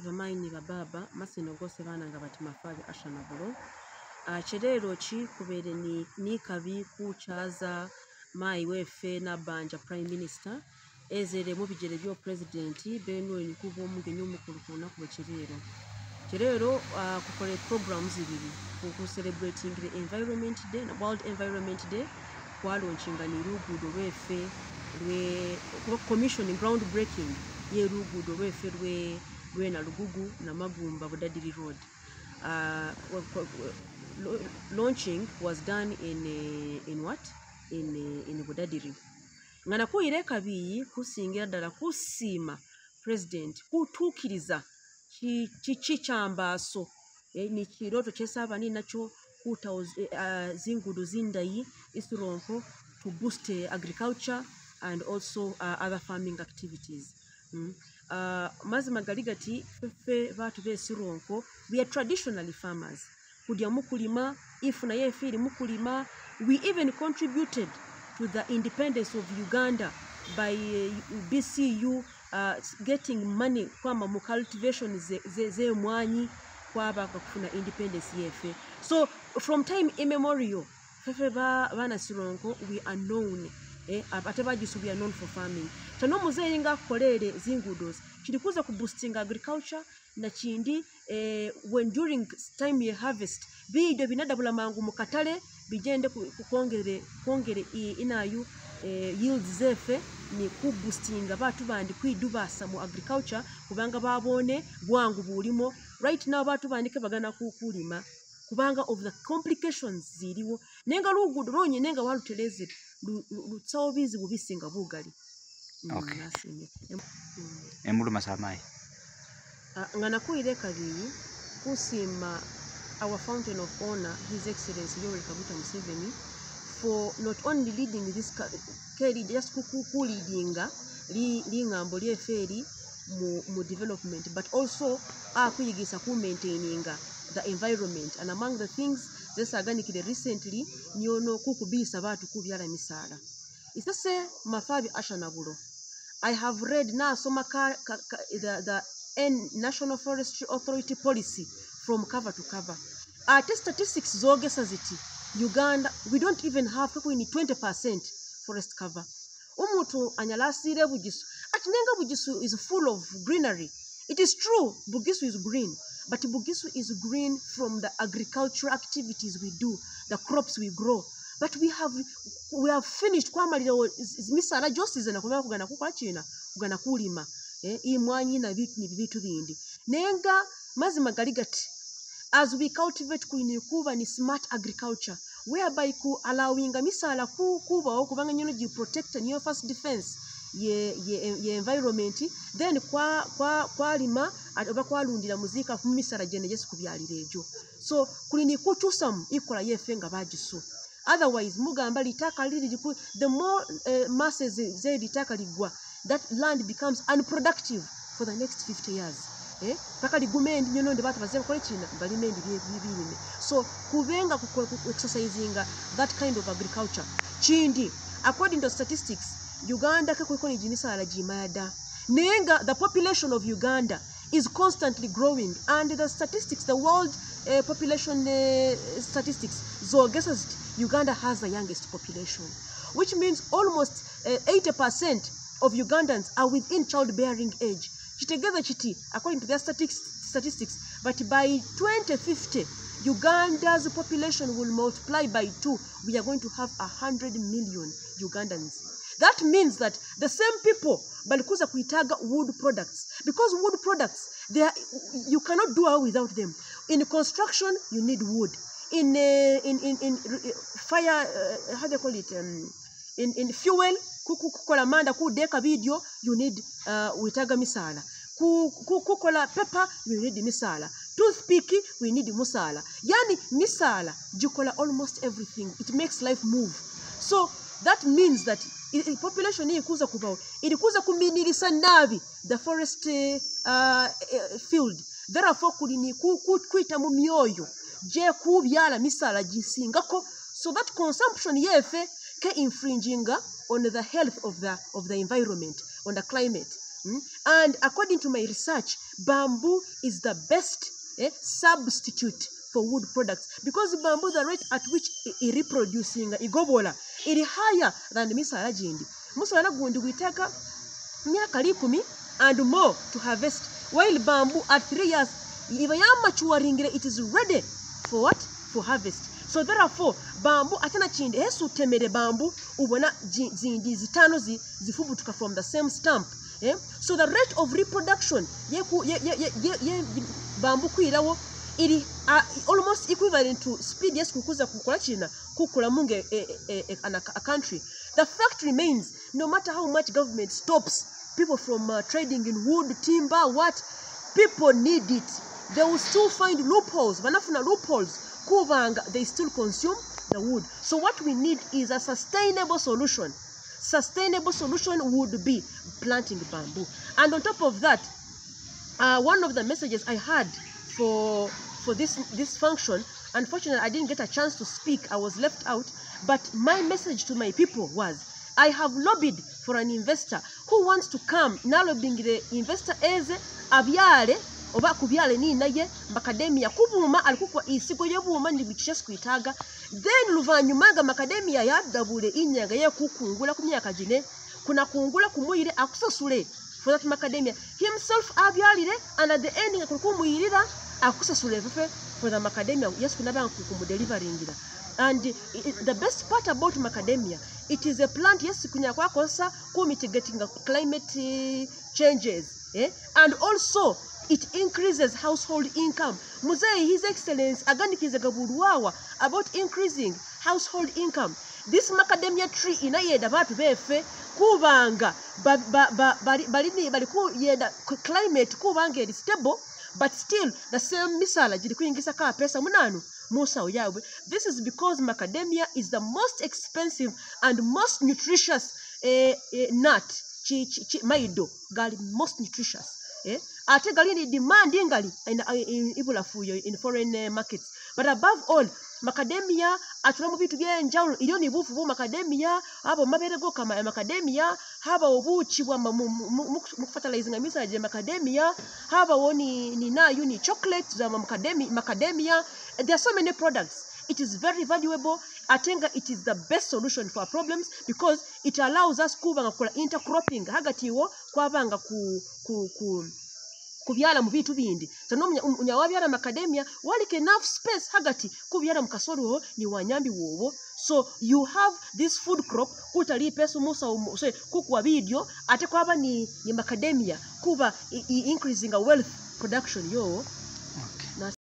vamaini vababa masinogose vana nga vati mafavi asha na vulo chilero chikuvere ni, ni kabiku chaza mayi weffe nabanja prime minister. Ezere mu bigere byo pulezidenti benwen kuba omugenyi omukulu ku lunaku lwekireero kireero uh, ah, kukola programs ibiri okucelebrating the environment day world environment day. Kwalonchinga niluguudo lweffe lwe commissioning ground breaking yeluguudo lweffe lwe lwenalugugu namagumba budadiri road. Uh, wa- wa- wa- lo- launching was done in, uh, in what? In, uh, in budadiri. Nga nakuyira ekabiyi kusingira ddala kusiima president kutuukiriza ki- kiki kyambaaso eh, ni kirooto kyesaaba ninakyo kutawo zi- eh, ah, zinguudo zindayi isironko to boost agriculture and also uh, other farming activities. Mm. Uh, mazima we are traditionally farmers. Kudyamu kulima ifu naye efe irimu kulima we even contributed to the independence of uganda by uh, bcu uh, getting money kwamba mu cultivation ze- ze- z'emwanyi kwabanga kufuna independence yeffe so from time immemorial we are known ate bagisu we are known for farming. Kyano omuzeeyi ngaakukoleere zinguudos? Kiri kuza ku boosting agriculture nakindi eh, when during time ye harvest biidyo binadabula mangu mu katale bigende ku- ku- kwongere i- inayu eh, yields zefe ni kuboostinga baatu bandi kwidubaasa mu agriculture kubanga babone bwangu buulimo. Right now baatu bandi kebagana ku- kulima kubanga of the complications ziriwo naye nga luguudo nenga nga waluterezere lu- lu- lutsawo bizibu bisinga bugali Mm, Okay. mm. emuluma samayi Ah, nga nakuyira ekabiyi kusiima our fountain of honor his excellency yoweri kaguta museveni for not only leading this keri just kukulidinga li- liŋŋambo lyeffe eri mu, mu development but also akuyigisa ku maintaininga the environment and among the things zesaaganikire recently nyono kukubiisa baatu kubyala misaala isese mafabi ashanabulo I have read ka, the, the N National Forestry Authority policy from cover to cover. Ate statistics zogesa ziti Uganda we don't even have kwini 20% forest cover. Omuntu anyalasire bugisu ati bugisu is full of greenery. It is true bugisu is green but bugisu is green from the agricultural activities we do, the crops we grow. But we have we have finished kwamalira misaala gyosize kubera kugana kukola kina kugana kulima eh, imwanyi na bitu ni bitu bindi nenga mazima gali as we cultivate kulini kuba ni smart agriculture whereby ku allowinga misaala ku, kubawo kubanga nyono gi protect niyo first defense ye, ye, ye environment then kwa kwa kwalima oba kwalundira muzika mu misaala gyene gyesi kubyalira egyo. So kulini kukyusamu ikola yefe nga bagisu. Otherwise mugamba litaka liri liku the more uh, masses ze litaka ligwa that land becomes unproductive for the next 50 years. Eh? paka ligume endi nyono ndi batu baze bakole kina balime endi bye- bye- birime so kubenga ku- exercisinga that kind of agriculture kindi according to statistics uganda ke kuliko naye nga the population of uganda is constantly growing and the statistics the world uh, population uh, statistics zogesa ziti uganda has the youngest population which means almost uh, 80% of ugandans are within childbearing age. Kitegeeza kiti according to their statistics, statistics but by 2050 uganda's population will multiply by two. We are going to have 100 million ugandans that means that the same people balikuza kuitaga wood products. Because wood products they are, you cannot do without them. In construction you need wood. In uh, in, in, in uh, fire uh, how you call it um, in, in fuel ku- ku- kukola manda kudeka video you need uh, witaga ku- kukola pepper you need misaala toothpick we need musaala yani misaala gikola almost everything. It makes life move. So that means that population hii kuza kubawo ilikuza kuminirisa nabi the forest uh, uh, field. Therefore kulini ku- ku- kwita mu myoyo gye kubyala misaala gisingako so that consumption yefe ke infringinga on the health of the, of the environment on the climate. Mm? And according to my research, bamboo is the best eh, substitute for wood products because bamboo, the rate at which i- i reproducing igobola, it is higher than misala jindi. Musala gundi witaka myaka likumi and more to harvest while bamboo at three years if iba yamatuwaringire it is ready for what for harvest so therefore bamboo atena kindi ese utemere bamboo ubona zindi zitano zi- zifubutuka from the same stamp eh? so the rate of reproduction ye, ku- ye, bamboo kwirawo iri uh, almost equivalent to speed yes kukuza kukula china kukula munge a, a, a, a, a country. The fact remains no matter how much government stops people from uh, trading in wood timber what people need it. They will still find loopholes banafuna loopholes kubanga they still consume the wood. So what we need is a sustainable solution. Sustainable solution would be planting bamboo. And on top of that uh, one of the messages I had for for this this function, unfortunately, I didn't get a chance to speak. I was left out. But my message to my people was, I have lobbied for an investor who wants to come. Now lobbying the investor eze abyale oba kubyale ni naye makademia kubuuma alikukwa isigo y'obuuma ndibicisha sikwitaaga then luvannyuma nga makademia yaddabule inyanga yekukungula ku myaka gine kunakungula kumuyire akusasule for that macadamia himself abyalire and at the end nga kuli kumuyirira akusasula ebife for the macadamia yesu kunabanga kumudelivaringira and the best part about macadamia it is a plant yes kunya kwakozesa ku mitigating climate eh, changes eh? and also it increases household income. Muzeyi his excellence agandikizaga bulwawa about increasing household income. This macadamia tree inayenda bantu befe kubanga ba- ba- ba- bali bali- bali kuyenda ku climate kubanga eri stable but still the same misala jili kuingiza kaa pesa munanu musa uyawe this is because macadamia is the most expensive and most nutritious eh, eh, nut. Chi, chi, chi, maido gali most nutritious eh? ate gali ni demand ingali in, in, in foreign uh, markets. But above all macadamia atulamu bintu byenjawulo iriyo ni bufu bu macadamia abo mabere go kama ya macadamia haba obuchi bwa ma- mu- mu- mu- mu fertilizing misala je macadamia haba woni ni nayo ni chocolate za macadamia there are so many products. It is very valuable. Atenga it is the best solution for our problems because it allows us kuba nga kukola intercropping hagati wo kwabanga ku, ku, ku kubyala mu bintu bindi. Tano unya wabyala macadamia walika enough space hagati kubyala mu kasoro ni wanyambi wowo. So you have this food crop kutali pesu musa umuse kukuwa video ate kwaba ni, ni macadamia kuba increasing a wealth production yo